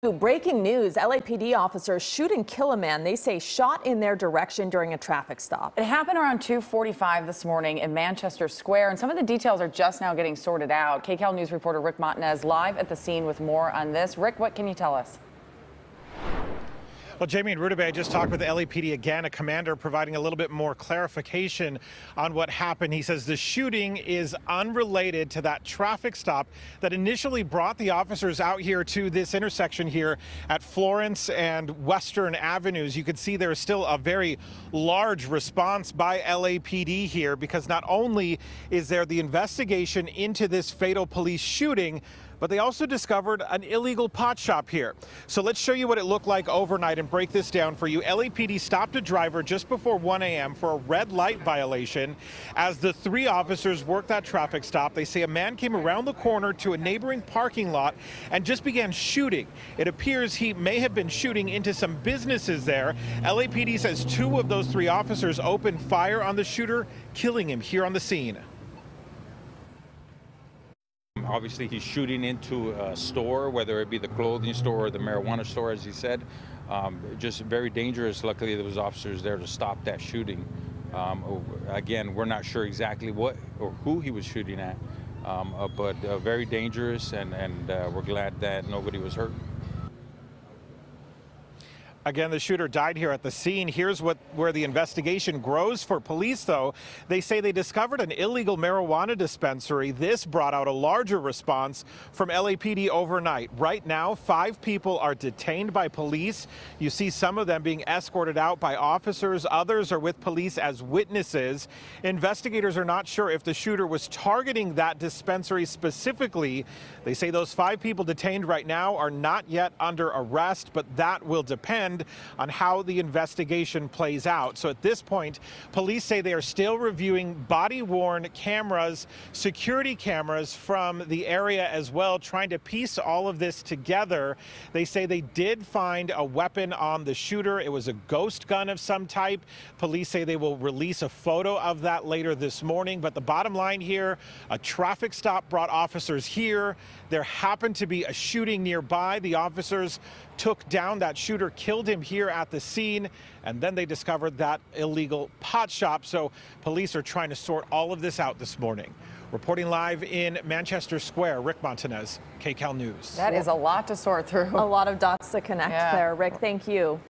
Breaking news, LAPD officers shoot and kill a man they say shot in their direction during a traffic stop. It happened around 2.45 this morning in Manchester Square, and some of the details are just now getting sorted out. KCAL News reporter Rick Montanez live at the scene with more on this. Rick, what can you tell us? Well, Jamie and Rudabeh, I just talked with the LAPD again, a commander providing a little bit more clarification on what happened. He says the shooting is unrelated to that traffic stop that initially brought the officers out here to this intersection here at Florence and Western Avenues. You can see there is still a very large response by LAPD here because not only is there the investigation into this fatal police shooting, but they also discovered an illegal pot shop here. So let's show you what it looked like overnight and break this down for you. LAPD stopped a driver just before 1 a.m. for a red light violation. As the three officers worked that traffic stop, they say a man came around the corner to a neighboring parking lot and just began shooting. It appears he may have been shooting into some businesses there. LAPD says two of those three officers opened fire on the shooter, killing him here on the scene. Obviously, he's shooting into a store, whether it be the clothing store or the marijuana store, as he said. Um, just very dangerous. Luckily, there was officers there to stop that shooting. Um, again, we're not sure exactly what or who he was shooting at, um, uh, but uh, very dangerous, and, and uh, we're glad that nobody was hurt. Again, the shooter died here at the scene. Here's what where the investigation grows for police, though. They say they discovered an illegal marijuana dispensary. This brought out a larger response from LAPD overnight. Right now, five people are detained by police. You see some of them being escorted out by officers. Others are with police as witnesses. Investigators are not sure if the shooter was targeting that dispensary specifically. They say those five people detained right now are not yet under arrest, but that will depend on how the investigation plays out. So at this point, police say they are still reviewing body-worn cameras, security cameras from the area as well, trying to piece all of this together. They say they did find a weapon on the shooter. It was a ghost gun of some type. Police say they will release a photo of that later this morning. But the bottom line here, a traffic stop brought officers here. There happened to be a shooting nearby. The officers took down that shooter, killed him here at the scene, and then they discovered that illegal pot shop. So police are trying to sort all of this out this morning. Reporting live in Manchester Square, Rick Montanez, KCAL News. That is a lot to sort through. A lot of dots to connect yeah. there. Rick, thank you.